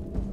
you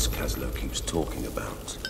What was that? One of those lords Kaslo keeps talking about.